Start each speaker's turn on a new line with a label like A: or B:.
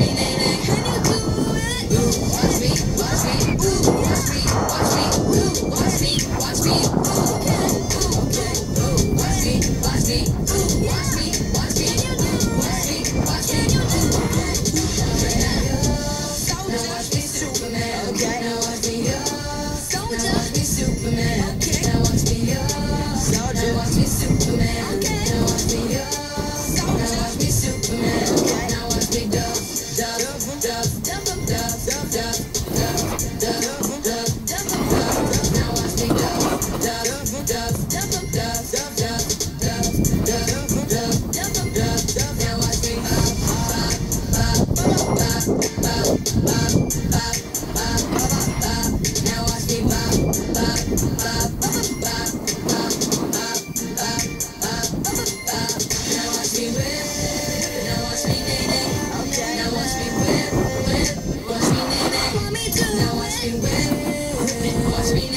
A: spinning Bye. It must be